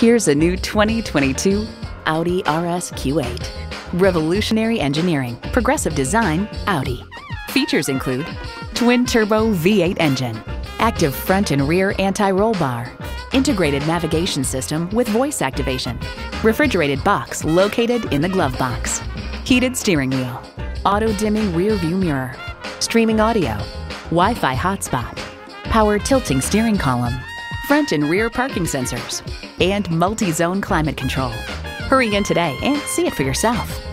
Here's a new 2022 Audi RS Q8. Revolutionary engineering, progressive design, Audi. Features include twin turbo V8 engine, active front and rear anti roll bar, integrated navigation system with voice activation, refrigerated box located in the glove box, heated steering wheel, auto dimming rear view mirror, streaming audio, Wi Fi hotspot, power tilting steering column, front and rear parking sensors, and multi zone climate control. Hurry in today and see it for yourself.